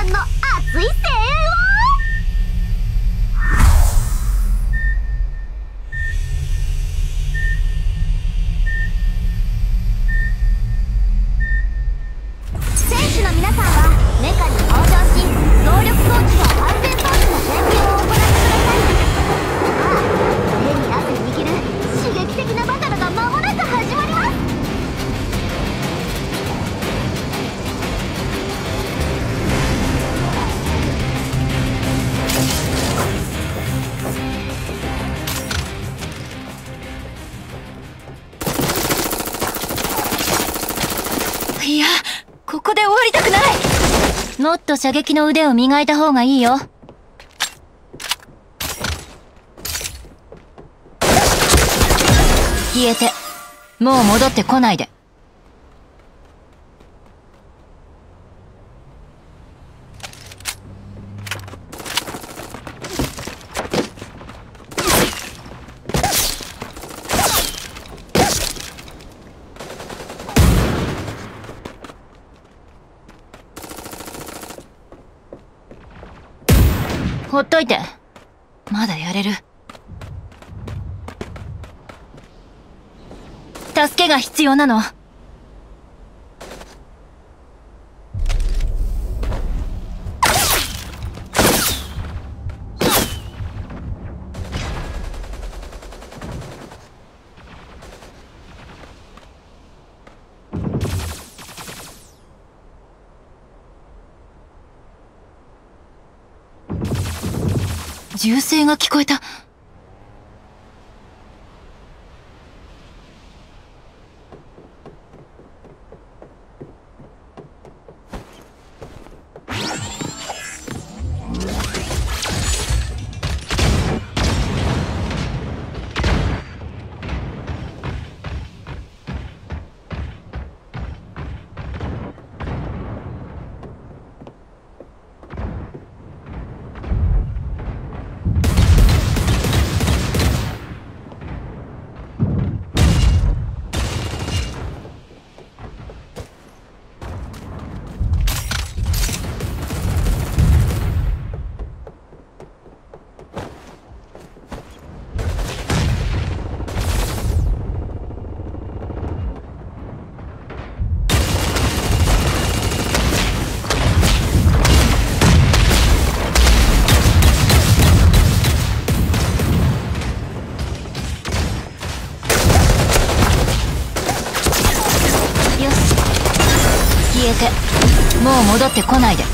さんの熱い声援。をっと射撃の腕を磨いた方がいいよ。消えて、もう戻ってこないで。ほっといて。まだやれる。助けが必要なの。銃声が聞こえた。戻ってこないで。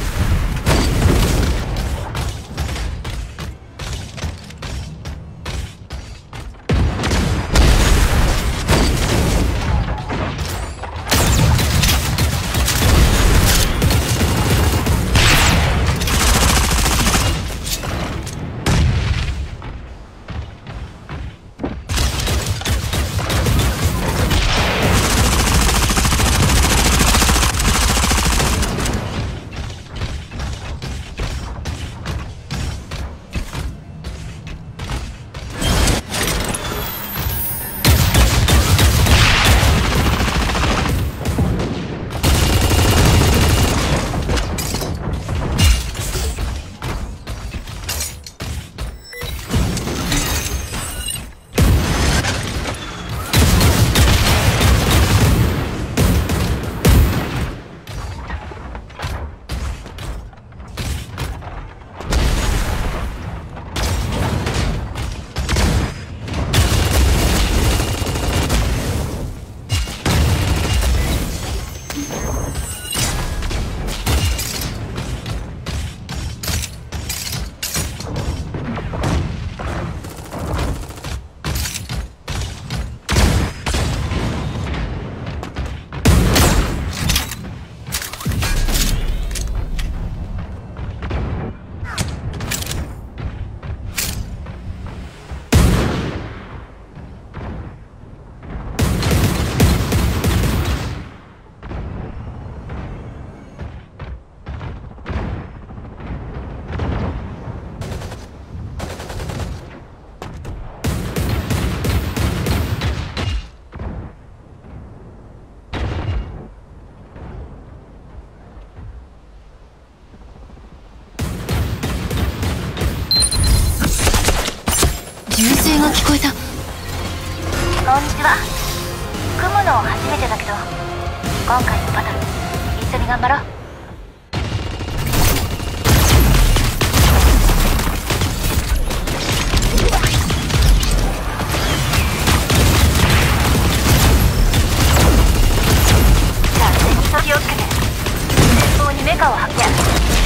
んにちは組むの初めてだけど今回のバトル一緒に頑張ろう。じゃあ手に気をつけて前方にメカを発見。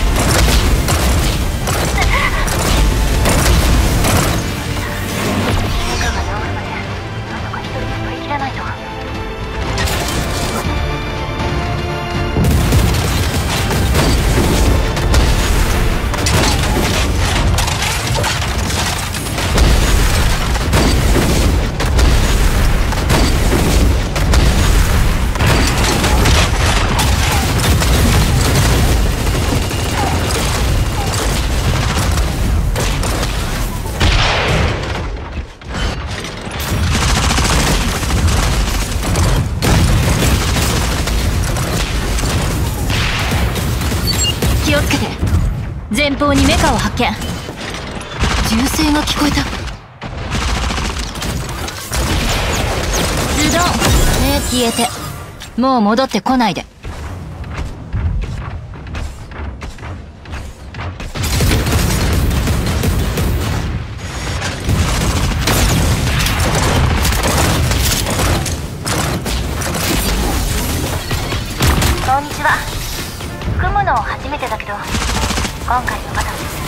方にメカを発見。銃声が聞こえた。ズドン。ね消えて。もう戻ってこないで。こんにちは。組むの初めてだけど今回のバトル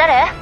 誰？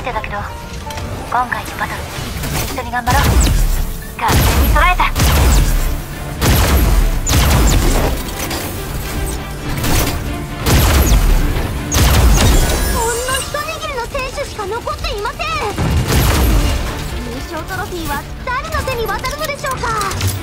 めてだけど今回のバトル一緒に頑張ろう。完全に捉えた残っていません。優勝トロフィーは誰の手に渡るのでしょうか？